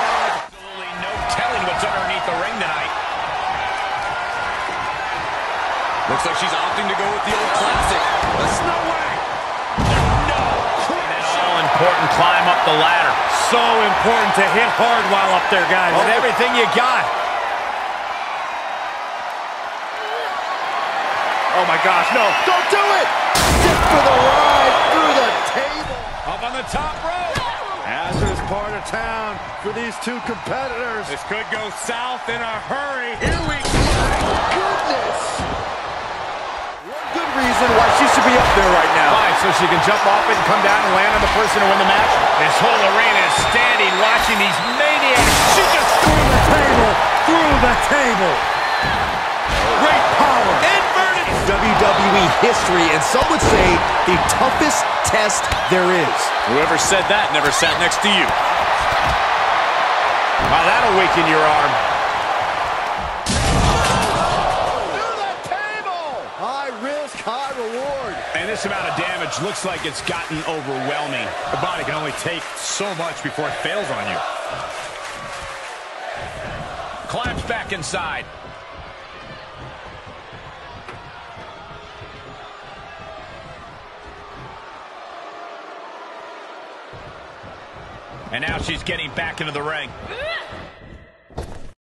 squad. Absolutely no telling what's underneath the ring tonight. Looks like she's opting to go with the old classic. There's no way. No. And an all-important climb up the ladder. So important to hit hard while up there, guys. Oh. Everything you got. Oh, my gosh, no. Don't do it! Just for the ride through the table. Up on the top rope. Hazardous part of town for these two competitors. This could go south in a hurry. Here we go. Goodness. One good reason why she should be up there right now. Why? So she can jump off it and come down and land on the person to win the match? This whole arena is standing watching these maniacs. She just Through the table. Through the table. History, and some would say the toughest test there is. Whoever said that never sat next to you. Wow, that'll weaken your arm. Through the table! High risk, high reward. And this amount of damage looks like it's gotten overwhelming. The body can only take so much before it fails on you. Climbs back inside. And now she's getting back into the ring.